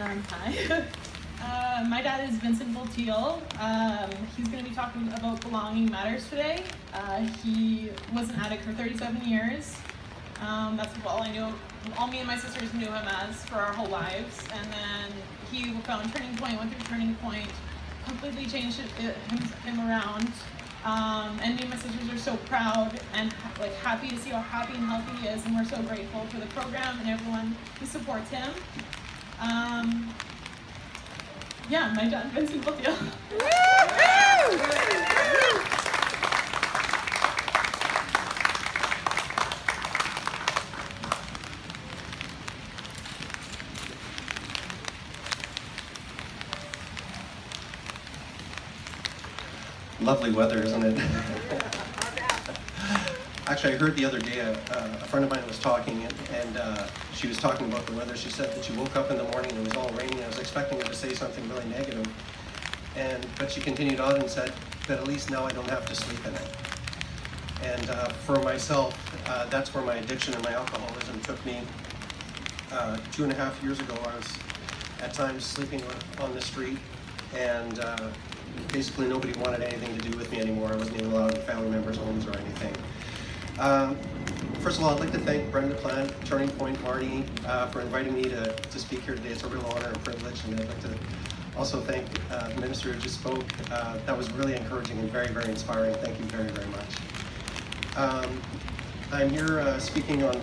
Um, hi. Uh, my dad is Vincent Bulteel. Um, he's going to be talking about belonging matters today. Uh, he was an addict for 37 years. Um, that's all I knew. All me and my sisters knew him as for our whole lives. And then he found Turning Point, went through Turning Point, completely changed it, it, him, him around. Um, and me and my sisters are so proud and like happy to see how happy and healthy he is, and we're so grateful for the program and everyone who supports him. Um, yeah, my dad, Vincent Bulteel. Lovely weather, isn't it? Actually, I heard the other day a, a friend of mine was talking, and, and uh, she was talking about the weather. She said that she woke up in the morning and it was all raining. I was expecting her to say something really negative, and but she continued on and said, "But at least now I don't have to sleep in it." And uh, for myself, uh, that's where my addiction and my alcoholism took me. Uh, two and a half years ago, I was at times sleeping on the street, and uh, basically nobody wanted anything to do with me anymore. I wasn't even allowed in family members' homes or anything. Um, first of all, I'd like to thank Brenda Plant, Turning Point, Marty, uh, for inviting me to, to speak here today. It's a real honor and privilege, and I'd like to also thank uh, the minister who just spoke. Uh, that was really encouraging and very, very inspiring. Thank you very, very much. Um, I'm here uh, speaking on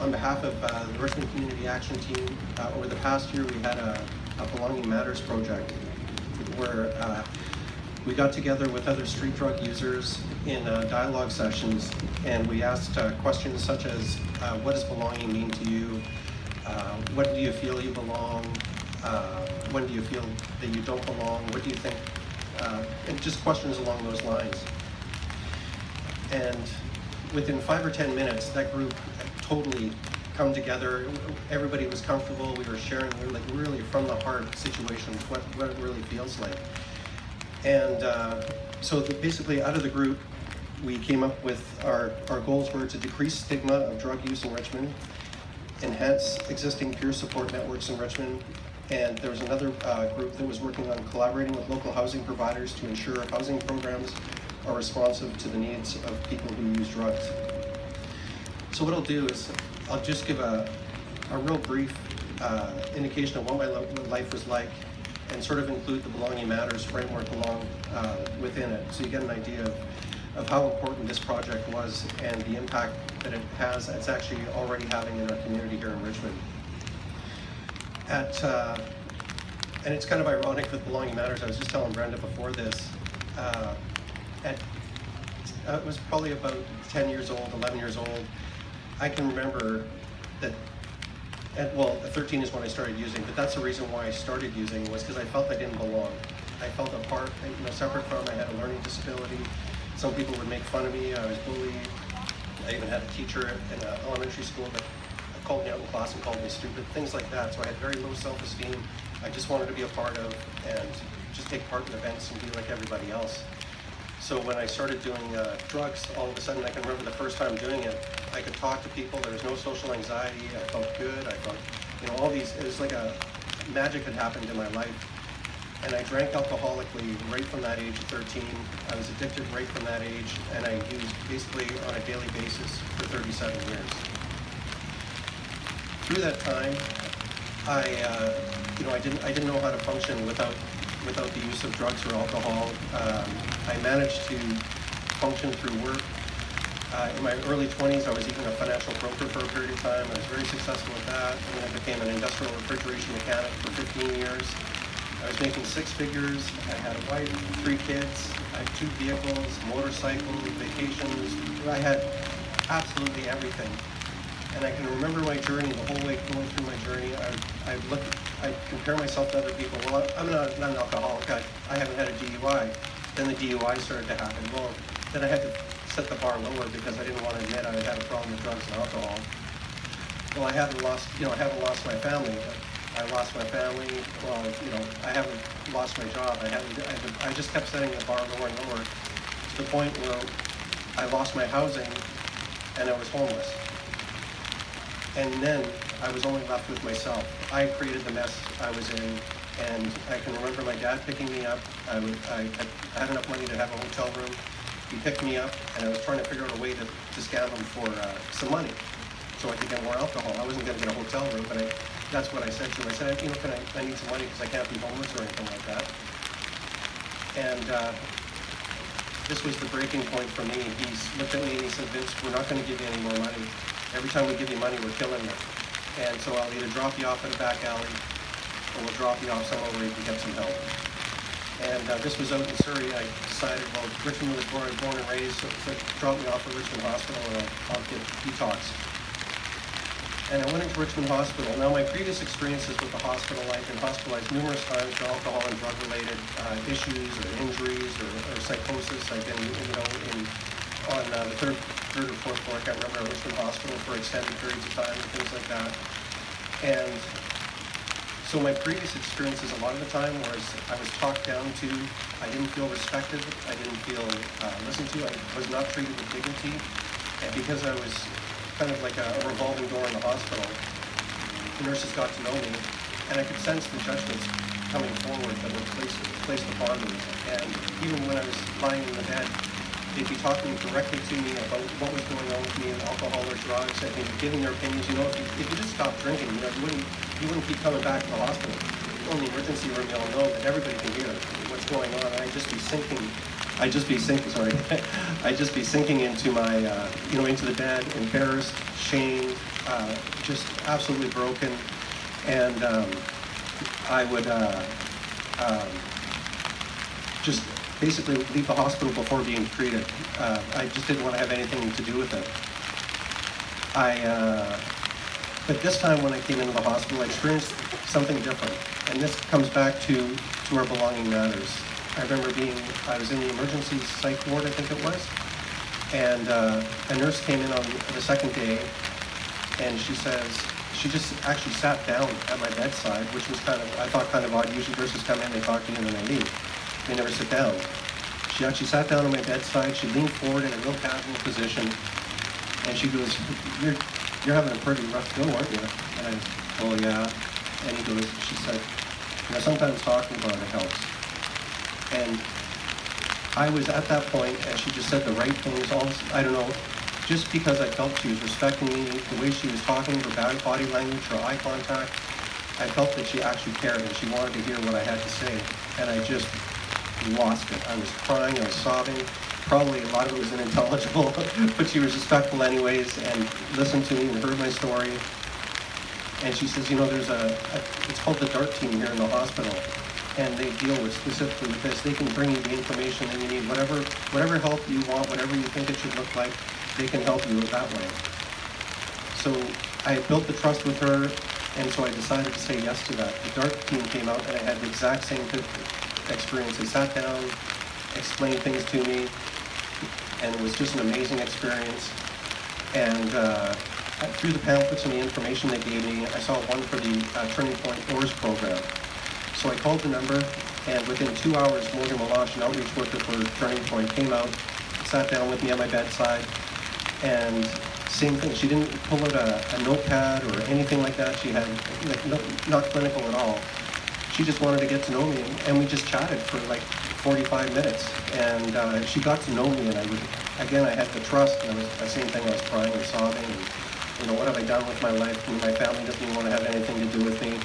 on behalf of uh, the Richmond Community Action Team. Uh, over the past year, we had a, a Belonging Matters project where we got together with other street drug users in uh, dialogue sessions and we asked uh, questions such as uh, what does belonging mean to you? Uh, what do you feel you belong? Uh, when do you feel that you don't belong? What do you think? Uh, and just questions along those lines. And within five or 10 minutes, that group totally come together. Everybody was comfortable. We were sharing like really from the heart situations, what, what it really feels like. And uh, so basically out of the group, we came up with our, our goals were to decrease stigma of drug use in Richmond, enhance existing peer support networks in Richmond, and there was another uh, group that was working on collaborating with local housing providers to ensure housing programs are responsive to the needs of people who use drugs. So what I'll do is I'll just give a, a real brief uh, indication of what my life was like and sort of include the Belonging Matters framework along uh, within it, so you get an idea of, of how important this project was and the impact that it has, it's actually already having in our community here in Richmond. At, uh, and it's kind of ironic with Belonging Matters, I was just telling Brenda before this, uh, at, uh, it was probably about 10 years old, 11 years old, I can remember that well, 13 is when I started using, but that's the reason why I started using was because I felt I didn't belong. I felt apart, you know, separate from. I had a learning disability. Some people would make fun of me. I was bullied. I even had a teacher in an elementary school that called me out in class and called me stupid, things like that. So I had very low self-esteem. I just wanted to be a part of and just take part in events and be like everybody else. So when I started doing uh, drugs, all of a sudden I can remember the first time doing it, I could talk to people, there was no social anxiety, I felt good, I felt, you know, all these, it was like a magic had happened in my life. And I drank alcoholically right from that age of 13. I was addicted right from that age, and I used basically on a daily basis for 37 years. Through that time, I, uh, you know, I didn't, I didn't know how to function without without the use of drugs or alcohol. Um, I managed to function through work. Uh, in my early 20s, I was even a financial broker for a period of time. I was very successful at that. And then I became an industrial refrigeration mechanic for 15 years. I was making six figures. I had a wife, three kids. I had two vehicles, motorcycles, vacations. I had absolutely everything. And I can remember my journey, the whole way going through. I, I look, I compare myself to other people. Well, I'm not, not an alcoholic. I, I haven't had a DUI. Then the DUI started to happen. Well, then I had to set the bar lower because I didn't want to admit I had a problem with drugs and alcohol. Well, I haven't lost, you know, I haven't lost my family. I lost my family. Well, you know, I haven't lost my job. I haven't. I, I just kept setting the bar lower and lower to the point where I lost my housing and I was homeless. And then I was only left with myself. I created the mess I was in, and I can remember my dad picking me up. I, would, I, I had enough money to have a hotel room. He picked me up, and I was trying to figure out a way to, to scam him for uh, some money so I could get more alcohol. I wasn't going to get a hotel room, but I, that's what I said to him. I said, you know, can I, I need some money because I can't be homeless or anything like that. And uh, this was the breaking point for me. He looked at me and he said, Vince, we're not going to give you any more money. Every time we give you money, we're killing you. And so I'll either drop you off at a back alley or we'll drop you off somewhere where you can get some help. And uh, this was out in Surrey. I decided, well, Richmond was born, born and raised, so, so drop me off at Richmond Hospital and I'll, I'll get detox and I went into Richmond Hospital. Now, my previous experiences with the hospital, I've been hospitalized numerous times for alcohol and drug-related uh, issues or injuries or, or, psychosis. I've been, you know, in on uh, the third, third or fourth floor, I can't remember, Richmond Hospital for extended periods of time and things like that. And so my previous experiences, a lot of the time, was I was talked down to. I didn't feel respected. I didn't feel uh, listened to. I was not treated with dignity. And because I was kind of like a, a revolving door in the hospital. The nurses got to know me, and I could sense the judgments coming forward that were placed, placed upon me. And even when I was lying in the bed, they'd be talking directly to me about what was going on with me and alcohol or drugs, and giving their opinions. You know, if you, if you just stopped drinking, you know, you wouldn't, you wouldn't keep coming back to the hospital. In the emergency room, you all know that everybody can hear what's going on, I'd just be sinking I'd just be sinking, sorry, I'd just be sinking into my, uh, you know, into the bed, embarrassed, shamed, uh, just absolutely broken. And um, I would uh, um, just basically leave the hospital before being treated. Uh, I just didn't want to have anything to do with it. I, uh, but this time when I came into the hospital, I experienced something different. And this comes back to, to our belonging matters. I remember being, I was in the emergency psych ward, I think it was, and uh, a nurse came in on the second day, and she says, she just actually sat down at my bedside, which was kind of, I thought kind of odd. Usually nurses come in, they talk to you, and then they leave. They never sit down. She actually sat down on my bedside, she leaned forward in a real casual position, and she goes, you're, you're having a pretty rough go, aren't you? And I, oh yeah. And he goes, she said, you know, sometimes talking about it helps. And I was at that point, and she just said the right things. All I don't know, just because I felt she was respecting me, the way she was talking, her body language, her eye contact, I felt that she actually cared and she wanted to hear what I had to say. And I just lost it. I was crying, I was sobbing. Probably a lot of it was unintelligible, but she was respectful anyways and listened to me and heard my story. And she says, you know, there's a, a it's called the DART team here in the hospital and they deal with specifically with this. They can bring you the information that you need, whatever whatever help you want, whatever you think it should look like, they can help you that way. So I built the trust with her, and so I decided to say yes to that. The DART team came out, and I had the exact same experience. They sat down, explained things to me, and it was just an amazing experience. And uh, through the pamphlets and the information they gave me, I saw one for the uh, Turning Point OARS program. So I called the number, and within two hours, Morgan Meloche, an outreach worker for Turning Point, came out, sat down with me at my bedside, and same thing. She didn't pull out a, a notepad or anything like that. She had like, no, not clinical at all. She just wanted to get to know me, and we just chatted for like 45 minutes. And uh, she got to know me, and I would, again, I had the trust, and it was the same thing. I was crying and sobbing, and you know, what have I done with my life? my family doesn't even want to have anything to do with me.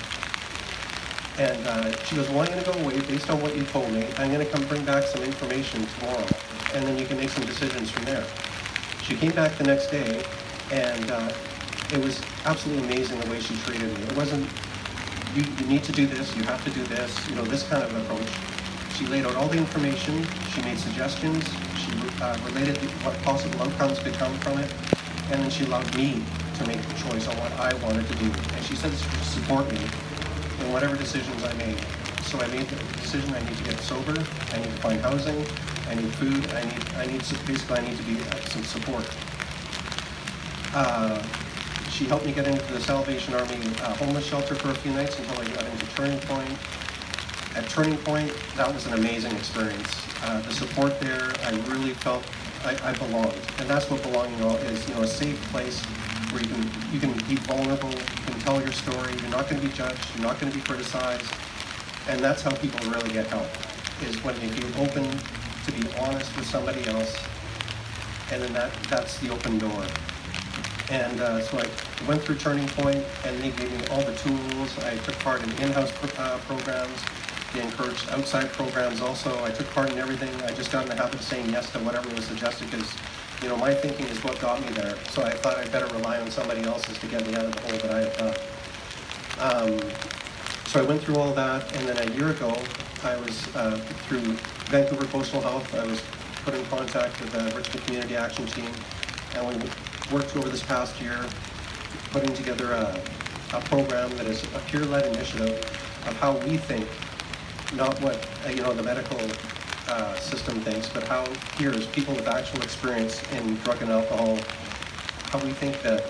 And uh, she goes, well, I'm going to go away based on what you told me. I'm going to come bring back some information tomorrow, and then you can make some decisions from there. She came back the next day, and uh, it was absolutely amazing the way she treated me. It wasn't, you, you need to do this, you have to do this, you know, this kind of approach. She laid out all the information, she made suggestions, she uh, related what possible outcomes could come from it, and then she allowed me to make the choice on what I wanted to do. And she said to support me in whatever decisions I made. So I made the decision I need to get sober, I need to find housing, I need food, I need, I need basically I need to be uh, some support. Uh, she helped me get into the Salvation Army uh, homeless shelter for a few nights until I got into Turning Point. At Turning Point, that was an amazing experience. Uh, the support there, I really felt I, I belonged, and that's what belonging is. You know, a safe place where you can you can be vulnerable, you can tell your story. You're not going to be judged. You're not going to be criticized. And that's how people really get help, is when you be open to be honest with somebody else. And then that, that's the open door. And uh, so I went through Turning Point, and they gave me all the tools. I took part in in-house pro- uh, programs. They encouraged outside programs also. I took part in everything. I just got in the habit of saying yes to whatever was suggested because, you know, my thinking is what got me there. So I thought I'd better rely on somebody else's to get me out of the hole that I had dug. Um, so I went through all that, and then a year ago, I was uh, through Vancouver Coastal Health. I was put in contact with the Richmond Community Action Team, and we worked over this past year putting together a, a program that is a peer-led initiative of how we think, not what uh, you know the medical uh, system thinks, but how peers, people with actual experience in drug and alcohol, how we think that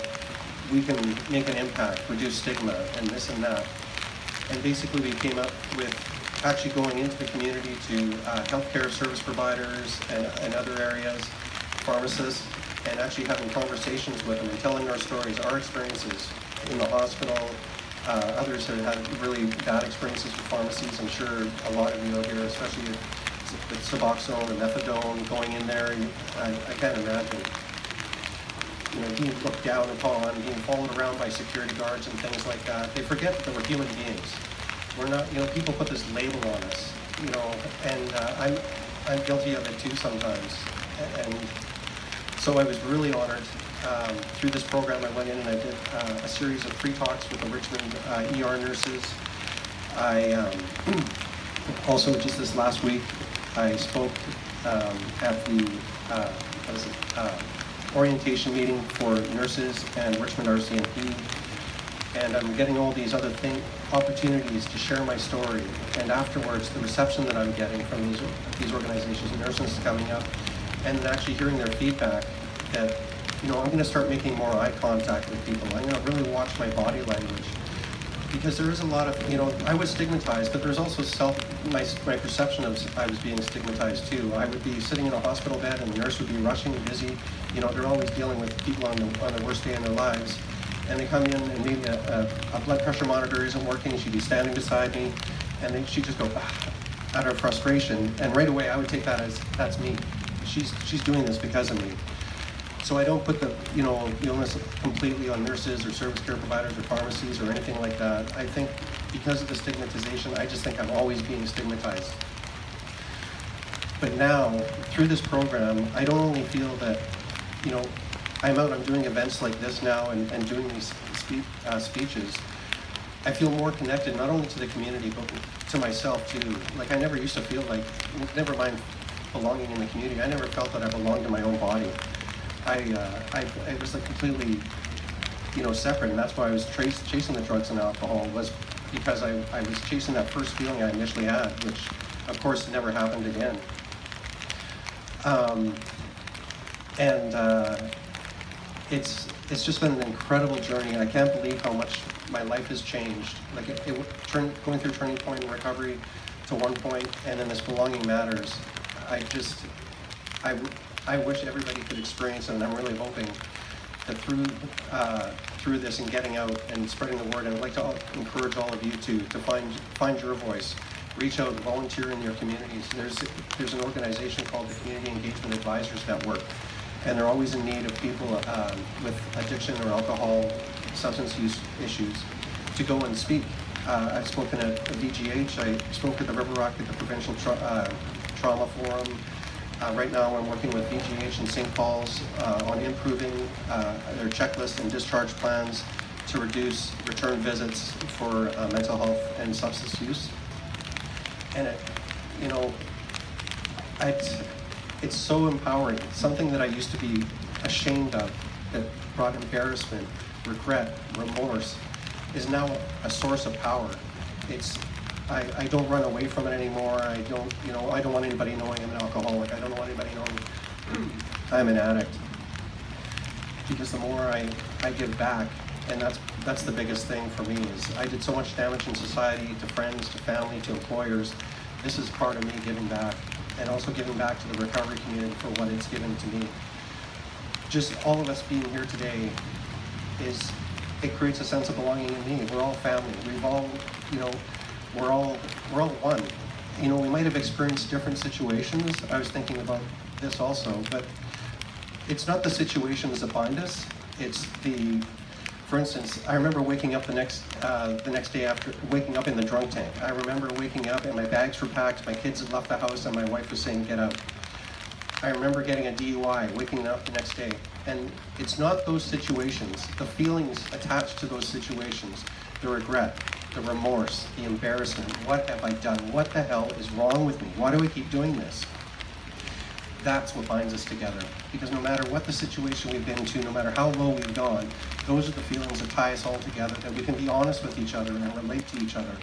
we can make an impact, reduce stigma, and this and that. And basically, we came up with actually going into the community to uh, healthcare service providers and, and other areas, pharmacists, and actually having conversations with them and telling our stories, our experiences in the hospital. Uh, others have had really bad experiences with pharmacies. I'm sure a lot of you out here, especially with Suboxone and methadone, going in there, I, I can't imagine you know, being looked down upon, being followed around by security guards and things like that. They forget that we're human beings. We're not, you know, people put this label on us, you know, and uh, I'm, I'm guilty of it too sometimes. And so I was really honored. Um, through this program, I went in and I did uh, a series of pre-talks with the Richmond uh, ER nurses. I um, also, just this last week, I spoke um, at the, uh, it, uh, orientation meeting for nurses and Richmond RCMP. And I'm getting all these other thing, opportunities to share my story. And afterwards, the reception that I'm getting from these, these organizations, nurses coming up, and then actually hearing their feedback that, you know, I'm gonna start making more eye contact with people. I'm gonna really watch my body language. Because there is a lot of, you know, I was stigmatized, but there's also self, my, my perception of I was being stigmatized too. I would be sitting in a hospital bed and the nurse would be rushing, busy. You know, they're always dealing with people on the, on the worst day in their lives. And they come in and maybe a, a, a blood pressure monitor isn't working, she'd be standing beside me, and then she'd just go, ah, out of frustration. And right away, I would take that as, that's me. She's, she's doing this because of me. So I don't put the, you know, illness completely on nurses or service care providers or pharmacies or anything like that. I think because of the stigmatization, I just think I'm always being stigmatized. But now, through this program, I don't only feel that, you know, I'm out, I'm doing events like this now and, and doing these spe- uh, speeches. I feel more connected not only to the community, but to myself too. Like I never used to feel like, never mind belonging in the community, I never felt that I belonged to my own body. I, uh, I, I was like completely, you know, separate, and that's why I was trace, chasing the drugs and alcohol was because I, I was chasing that first feeling I initially had, which of course never happened again. Um, and uh, it's it's just been an incredible journey. And I can't believe how much my life has changed. Like it, it going through turning point and recovery to one point, and then this belonging matters. I just I, I wish everybody could experience it, and I'm really hoping that through uh, through this and getting out and spreading the word, I would like to all, encourage all of you to to find find your voice, reach out, volunteer in your communities. There's there's an organization called the Community Engagement Advisors Network, and they're always in need of people um, with addiction or alcohol, substance use issues, to go and speak. Uh, I've spoken at VGH. I spoke at the River Rock at the Provincial uh, Trauma Forum. Uh, right now, I'm working with VGH and St. Paul's uh, on improving uh, their checklist and discharge plans to reduce return visits for uh, mental health and substance use. And it, you know, it's, it's so empowering. Something that I used to be ashamed of, that brought embarrassment, regret, remorse, is now a source of power. It's I, I don't run away from it anymore. I don't, you know, I don't want anybody knowing I'm an alcoholic. I don't want anybody knowing I'm an addict. Because the more I, I give back, and that's that's the biggest thing for me is I did so much damage in society, to friends, to family, to employers. This is part of me giving back, and also giving back to the recovery community for what it's given to me. Just all of us being here today is it creates a sense of belonging in me. We're all family. We've all, you know, we're all we're all one. You know, we might have experienced different situations. I was thinking about this also, but it's not the situations that bind us. It's the, for instance, I remember waking up the next uh, the next day after waking up in the drunk tank. I remember waking up and my bags were packed, my kids had left the house, and my wife was saying, "Get out." I remember getting a DUI, waking up the next day. And it's not those situations, the feelings attached to those situations, the regret, the remorse, the embarrassment. What have I done? What the hell is wrong with me? Why do I keep doing this? That's what binds us together. Because no matter what the situation we've been to, no matter how low we've gone, those are the feelings that tie us all together, that we can be honest with each other and relate to each other.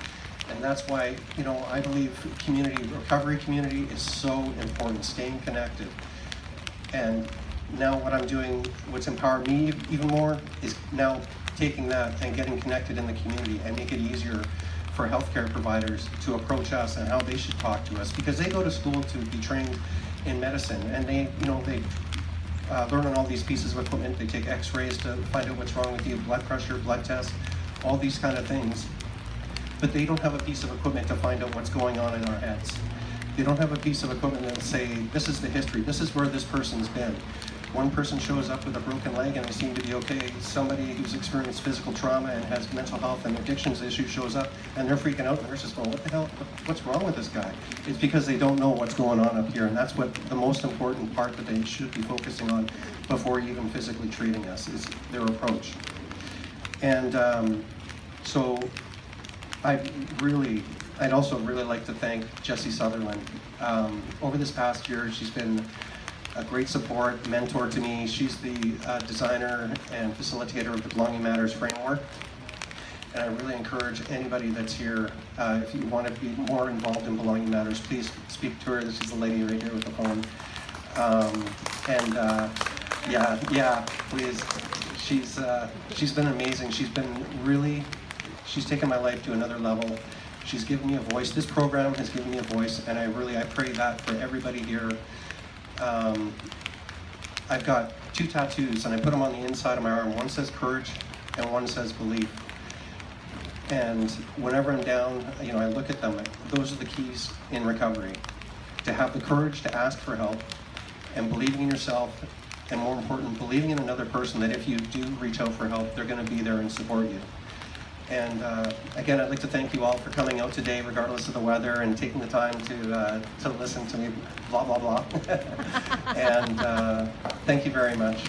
And that's why, you know, I believe community, recovery community is so important, staying connected. And now what I'm doing, what's empowered me even more, is now taking that and getting connected in the community and make it easier for healthcare providers to approach us and how they should talk to us because they go to school to be trained in medicine and they, you know, they uh, learn on all these pieces of equipment. They take X-rays to find out what's wrong with you, blood pressure, blood tests, all these kind of things but they don't have a piece of equipment to find out what's going on in our heads. They don't have a piece of equipment that say, this is the history, this is where this person's been. One person shows up with a broken leg and they seem to be okay. Somebody who's experienced physical trauma and has mental health and addictions issues shows up and they're freaking out. The nurses going, what the hell, what's wrong with this guy? It's because they don't know what's going on up here. And that's what the most important part that they should be focusing on before even physically treating us is their approach. And um, so I really, I'd also really like to thank Jessie Sutherland. Um, over this past year, she's been a great support, mentor to me. She's the uh, designer and facilitator of the Belonging Matters framework. And I really encourage anybody that's here, uh, if you want to be more involved in Belonging Matters, please speak to her. This is the lady right here with the phone. Um, and uh, yeah, yeah, please. She's uh, she's been amazing. She's been really She's taken my life to another level. She's given me a voice. This program has given me a voice, and I really, I pray that for everybody here. Um, I've got two tattoos, and I put them on the inside of my arm. One says courage, and one says belief. And whenever I'm down, you know, I look at them. Those are the keys in recovery. To have the courage to ask for help, and believing in yourself, and more important, believing in another person that if you do reach out for help, they're going to be there and support you. And uh, again, I'd like to thank you all for coming out today, regardless of the weather, and taking the time to uh, to listen to me, blah blah blah. and uh, thank you very much.